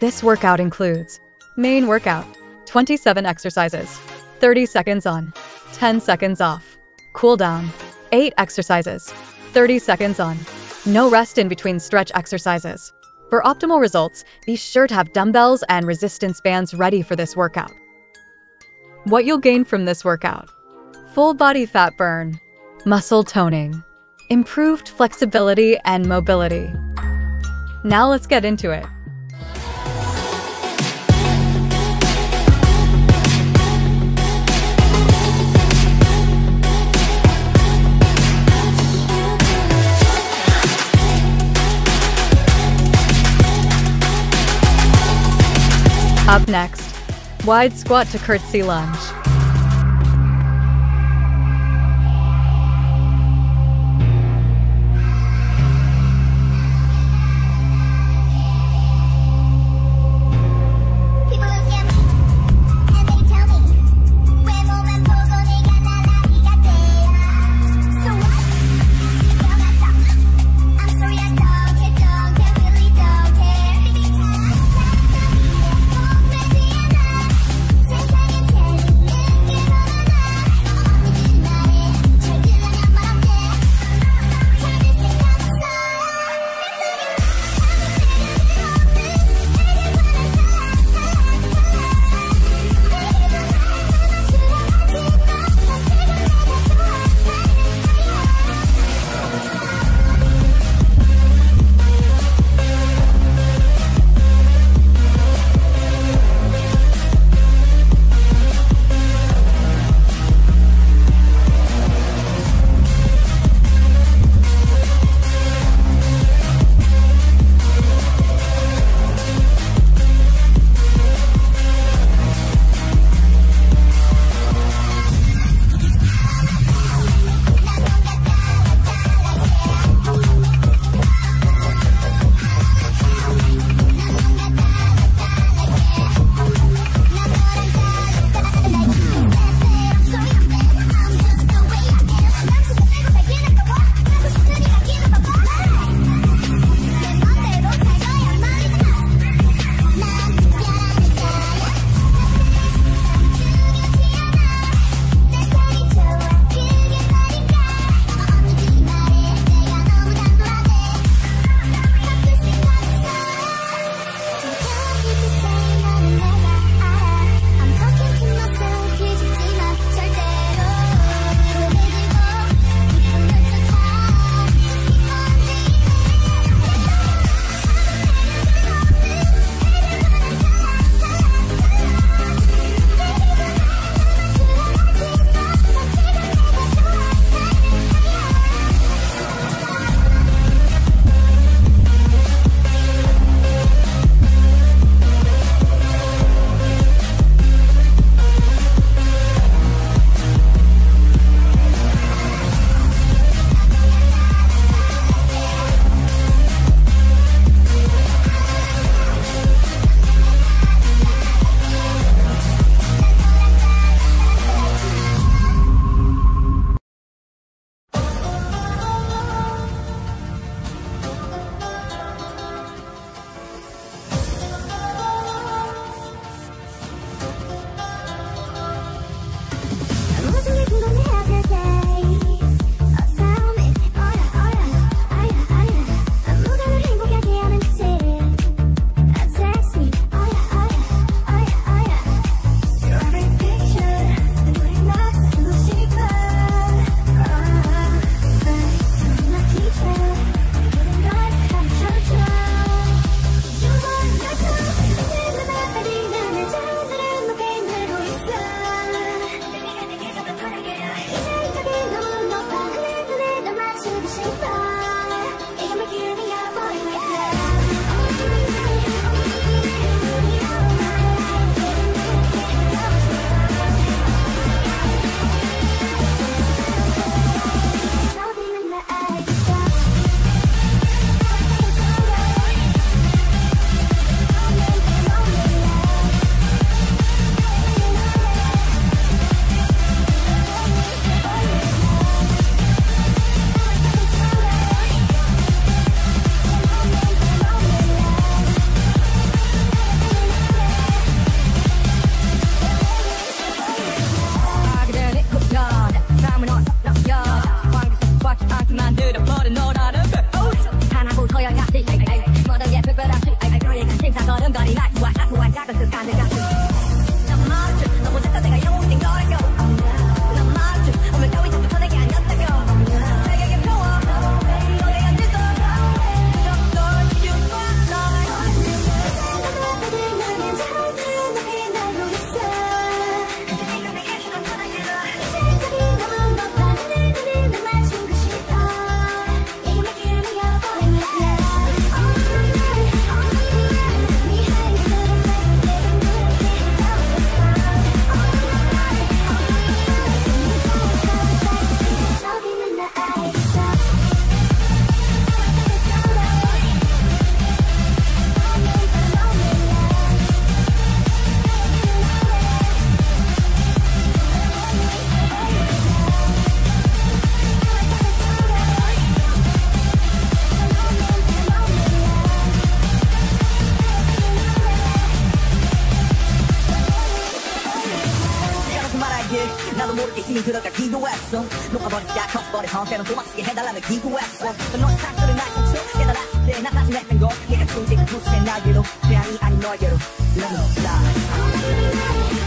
This workout includes main workout, 27 exercises, 30 seconds on, 10 seconds off. Cool down, 8 exercises, 30 seconds on. No rest in between stretch exercises. For optimal results, be sure to have dumbbells and resistance bands ready for this workout. What you'll gain from this workout full body fat burn, muscle toning, improved flexibility and mobility. Now let's get into it. Up next, wide squat to curtsy lunge. 길 나도 모르게 힘이 들어가 기도했어 녹아버린 시야 커버린 헌태로 도망치게 해달라며 기도했어 너의 상처를 날 속초 깨달았을 때 나까지 냈던 걸 네가 중지 그 두세 나기로 태양이 아닌 너에게로 Love, love,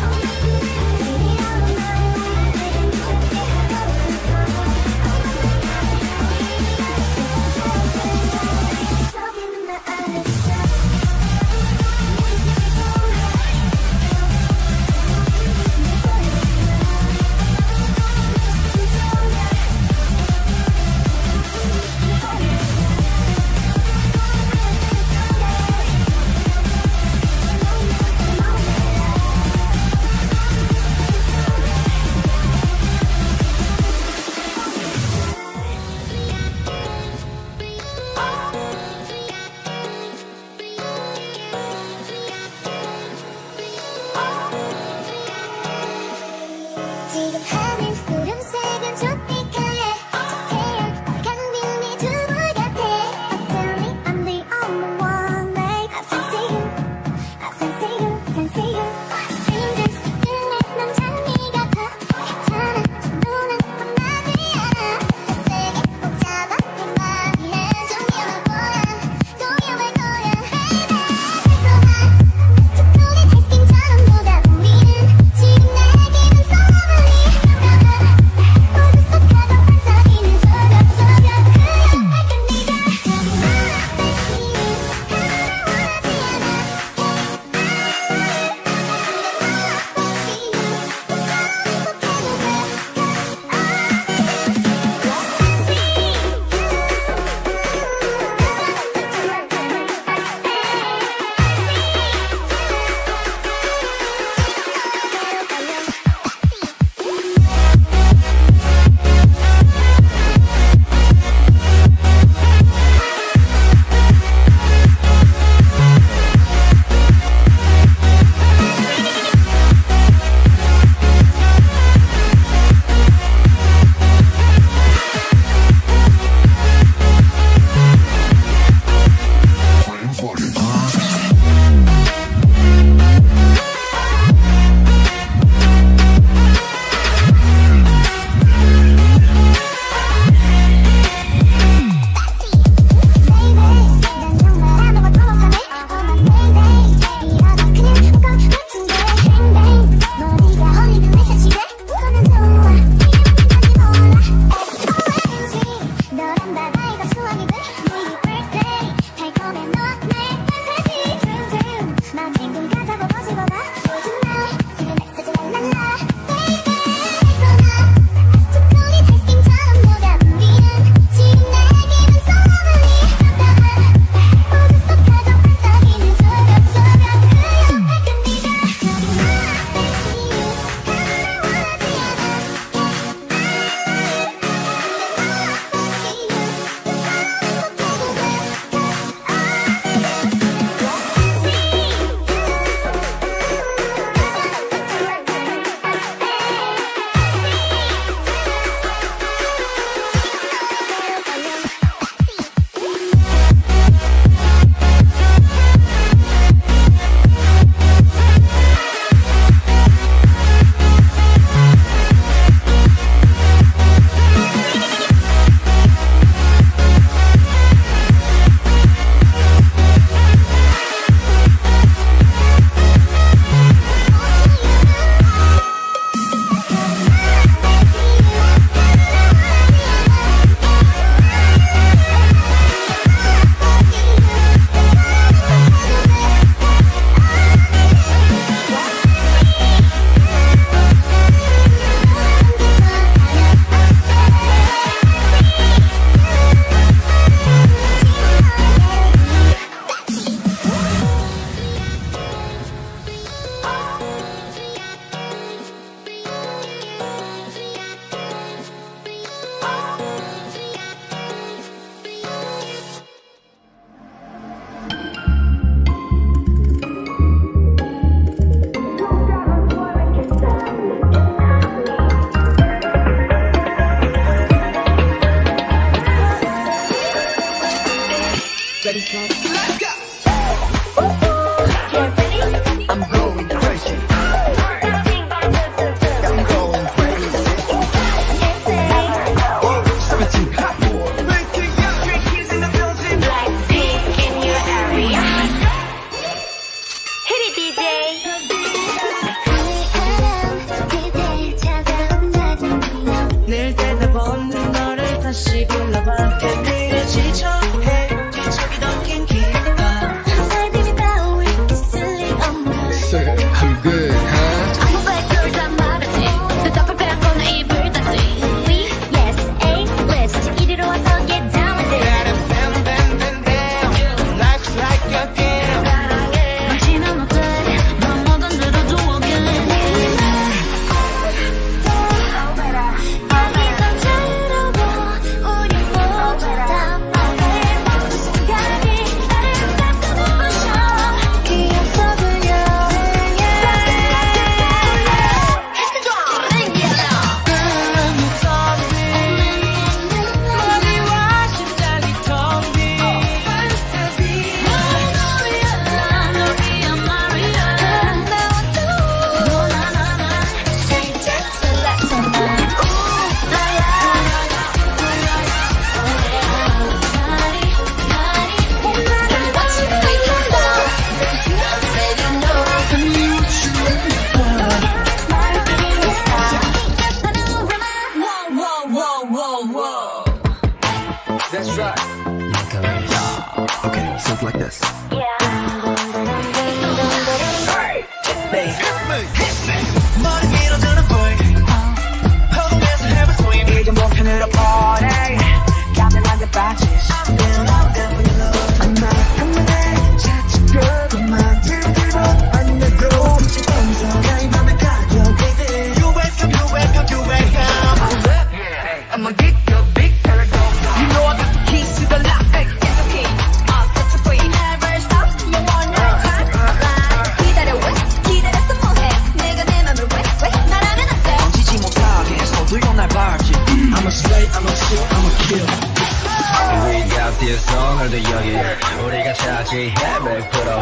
오늘도 여기 우리가 찾지 헤맬 풀어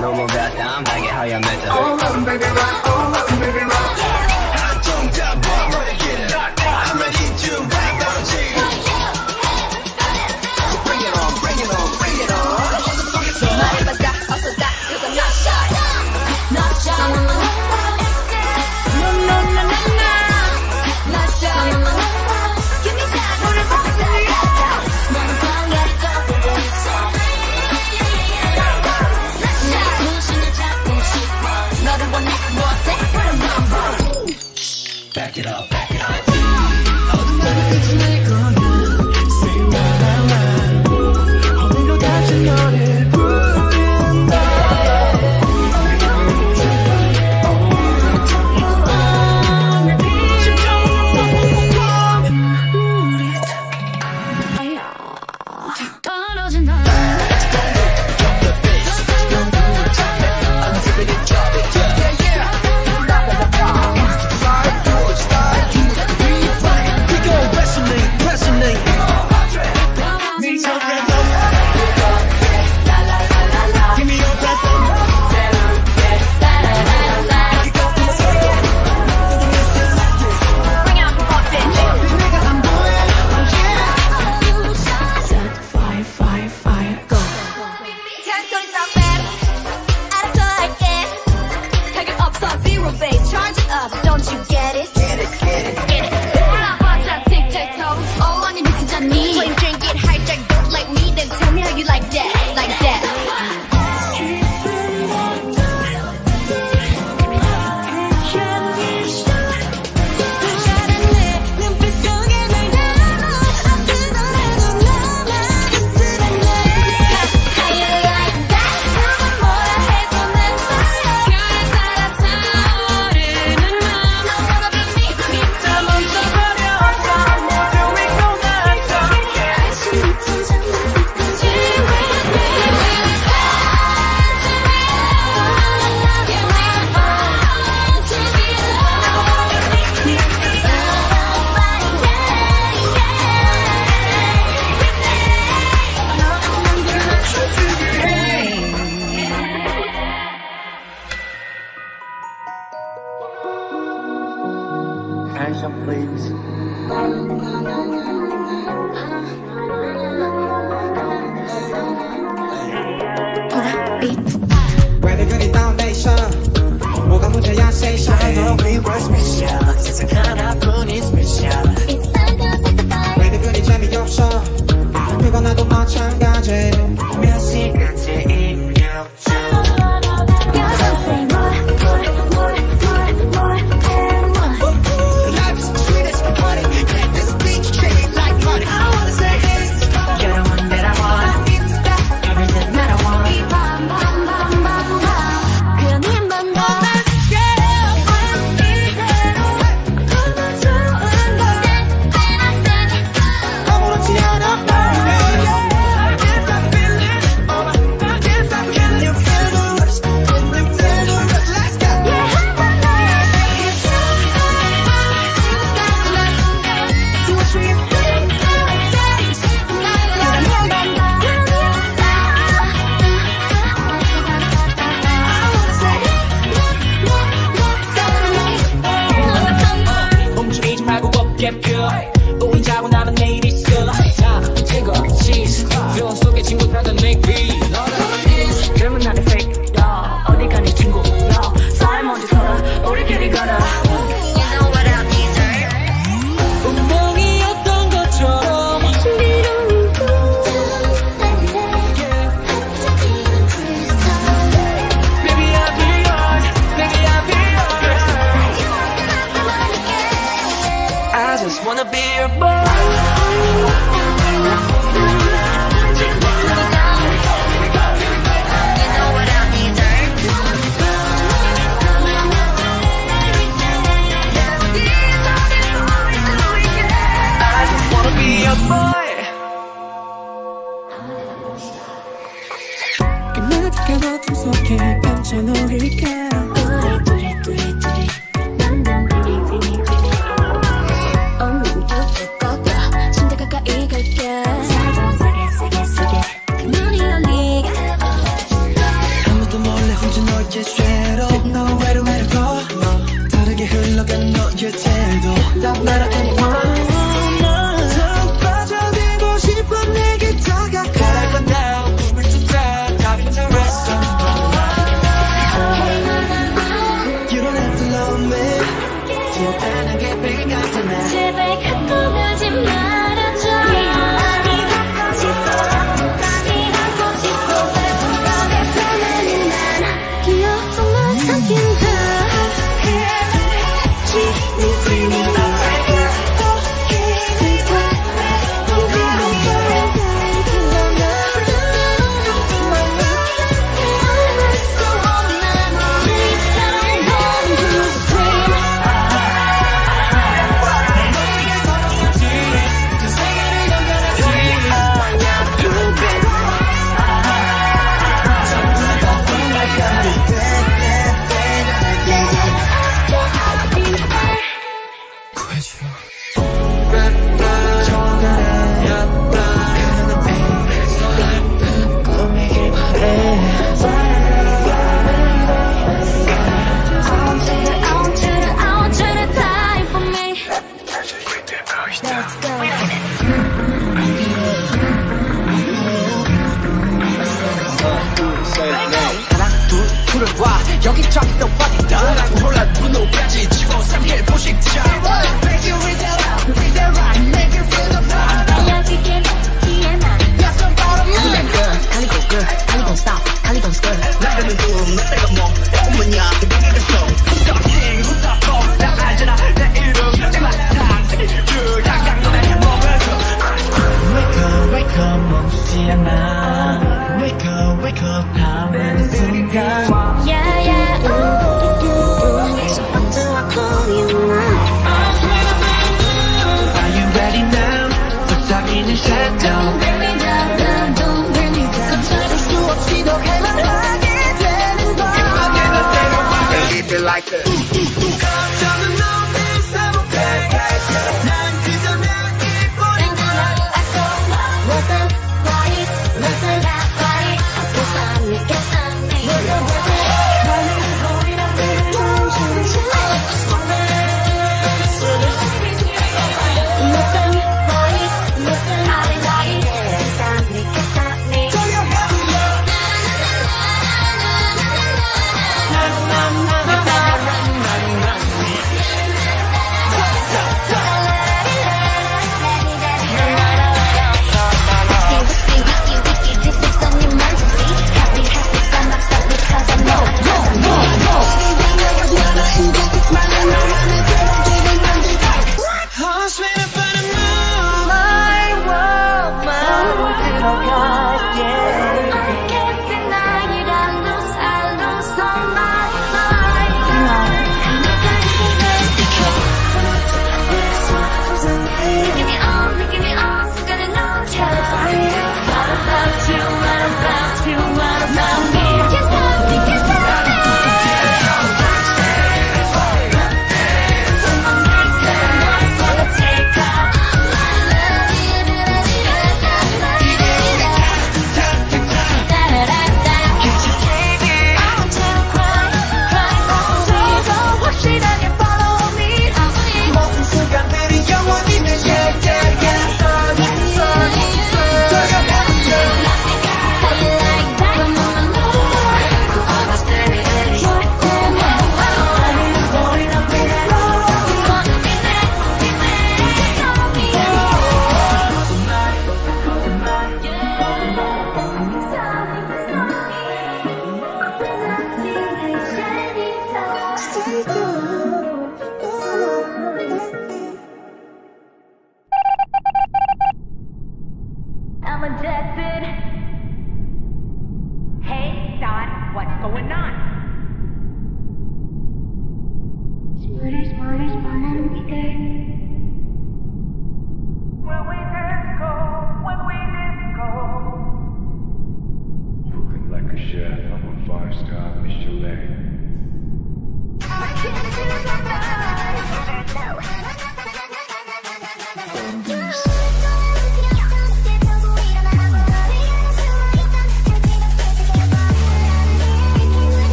넘어가 담백의 하얀 매트 Oh love baby rock, oh love baby rock. I don't doubt, but I'm I'm ready to rock get up. Wake up 다음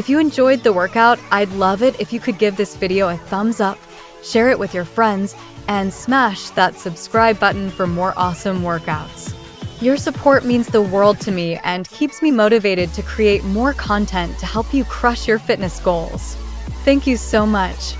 If you enjoyed the workout, I'd love it if you could give this video a thumbs up, share it with your friends, and smash that subscribe button for more awesome workouts. Your support means the world to me and keeps me motivated to create more content to help you crush your fitness goals. Thank you so much.